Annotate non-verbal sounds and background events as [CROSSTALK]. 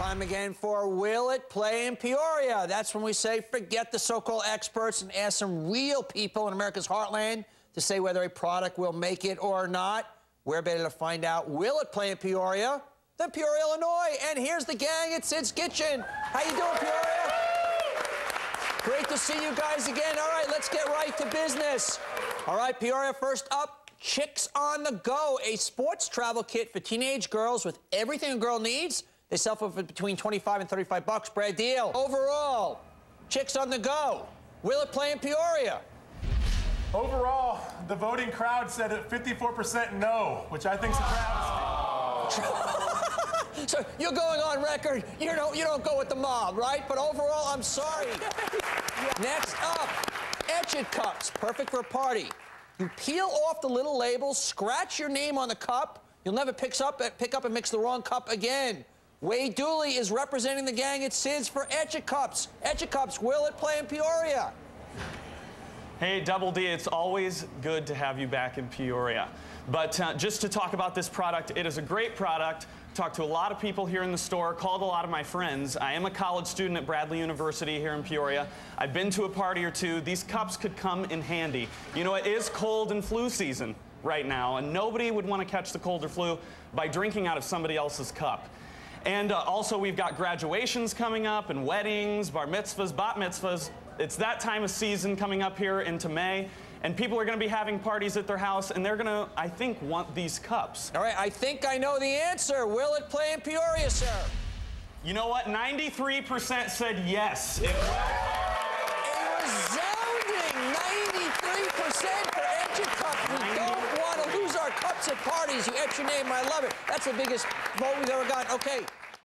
time again for Will It Play in Peoria? That's when we say forget the so called experts and ask some real people in America's heartland to say whether a product will make it or not. We're better to find out will it play in Peoria than Peoria, Illinois. And here's the gang at Sid's Kitchen. How you doing, Peoria? Great to see you guys again. All right, let's get right to business. All right, Peoria, first up, Chicks on the Go, a sports travel kit for teenage girls with everything a girl needs. They sell for between 25 and 35 bucks. Brad deal. Overall, Chicks on the Go. Will it play in Peoria? Overall, the voting crowd said at 54% no, which I think is a travesty. [LAUGHS] so you're going on record. You don't you don't go with the mob, right? But overall, I'm sorry. [LAUGHS] Next up, Etch-It cups, perfect for a party. You peel off the little labels, scratch your name on the cup. You'll never pick up, pick up and mix the wrong cup again. Wade Dooley is representing the gang at Sid's for Etch-It Cups. Etch-It Cups, will it play in Peoria? Hey, Double D, it's always good to have you back in Peoria. But uh, just to talk about this product, it is a great product. Talked to a lot of people here in the store, called a lot of my friends. I am a college student at Bradley University here in Peoria. I've been to a party or two. These cups could come in handy. You know, it is cold and flu season right now, and nobody would want to catch the cold or flu by drinking out of somebody else's cup. And uh, also, we've got graduations coming up, and weddings, bar mitzvahs, bat mitzvahs. It's that time of season coming up here into May and people are going to be having parties at their house, and they're going to, I think, want these cups. All right, I think I know the answer. Will it play in Peoria, sir? You know what? 93% said yes. It will. A resounding 93% for Etch-It Cup. We don't want to lose our cups at parties. You etch your name, I love it. That's the biggest vote we've ever gotten. Okay,